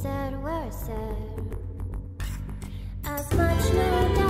said were said as much no